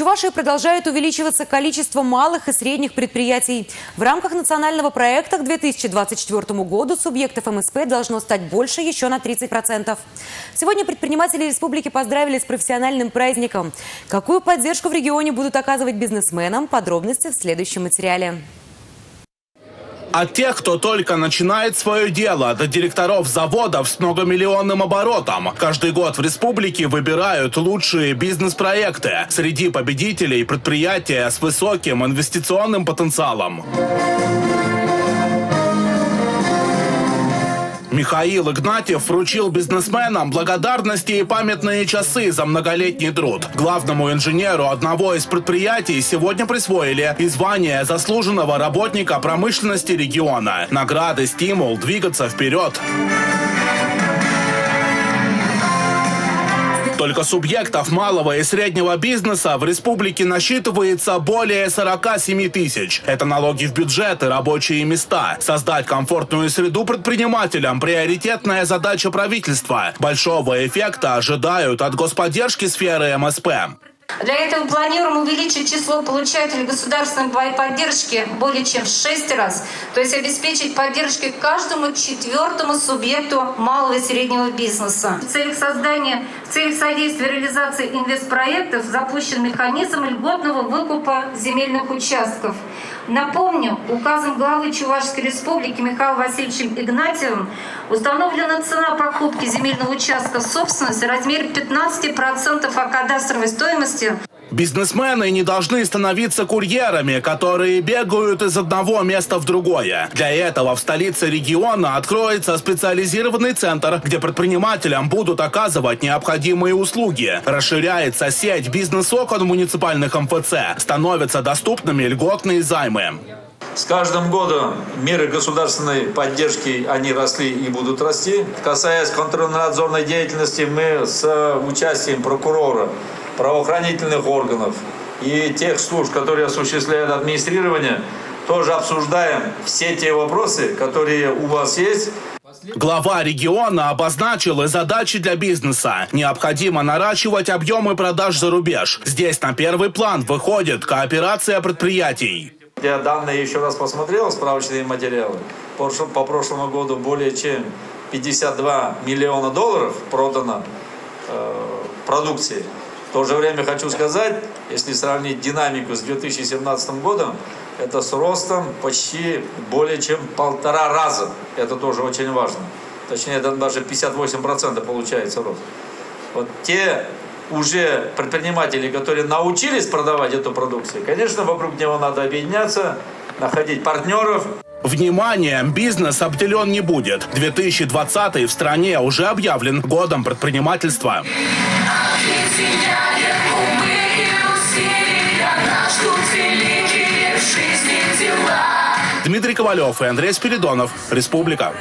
Чувашии продолжает увеличиваться количество малых и средних предприятий. В рамках национального проекта к 2024 году субъектов МСП должно стать больше еще на 30%. Сегодня предприниматели республики поздравили с профессиональным праздником. Какую поддержку в регионе будут оказывать бизнесменам? Подробности в следующем материале. От тех, кто только начинает свое дело, до директоров заводов с многомиллионным оборотом. Каждый год в республике выбирают лучшие бизнес-проекты. Среди победителей предприятия с высоким инвестиционным потенциалом. Михаил Игнатьев вручил бизнесменам благодарности и памятные часы за многолетний труд. Главному инженеру одного из предприятий сегодня присвоили и звание заслуженного работника промышленности региона. Награды, стимул двигаться вперед. Только субъектов малого и среднего бизнеса в республике насчитывается более 47 тысяч. Это налоги в бюджет и рабочие места. Создать комфортную среду предпринимателям – приоритетная задача правительства. Большого эффекта ожидают от господдержки сферы МСП. Для этого планируем увеличить число получателей государственной поддержки более чем в 6 раз, то есть обеспечить поддержки каждому четвертому субъекту малого и среднего бизнеса. В целях создания, в целях содействия реализации инвестпроектов запущен механизм льготного выкупа земельных участков. Напомню, указом главы Чувашской республики Михаила Васильевичем Игнатьевым установлена цена покупки земельного участка в собственности в размере 15% от кадастровой стоимости Бизнесмены не должны становиться курьерами, которые бегают из одного места в другое. Для этого в столице региона откроется специализированный центр, где предпринимателям будут оказывать необходимые услуги. Расширяется сеть бизнес-окон муниципальных МФЦ. Становятся доступными льготные займы. С каждым годом меры государственной поддержки, они росли и будут расти. Касаясь контрольно-надзорной деятельности, мы с участием прокурора правоохранительных органов и тех служб, которые осуществляют администрирование, тоже обсуждаем все те вопросы, которые у вас есть. Глава региона обозначил и задачи для бизнеса. Необходимо наращивать объемы продаж за рубеж. Здесь на первый план выходит кооперация предприятий. Я данные еще раз посмотрел, справочные материалы. По прошлому году более чем 52 миллиона долларов продано э, продукции. В то же время хочу сказать, если сравнить динамику с 2017 годом, это с ростом почти более чем полтора раза. Это тоже очень важно. Точнее, это даже 58% получается рост. Вот те уже предприниматели, которые научились продавать эту продукцию, конечно, вокруг него надо объединяться, находить партнеров. Вниманием бизнес обделен не будет. 2020 в стране уже объявлен годом предпринимательства. Дмитрий Ковалев и Андрей Спиридонов. Республика.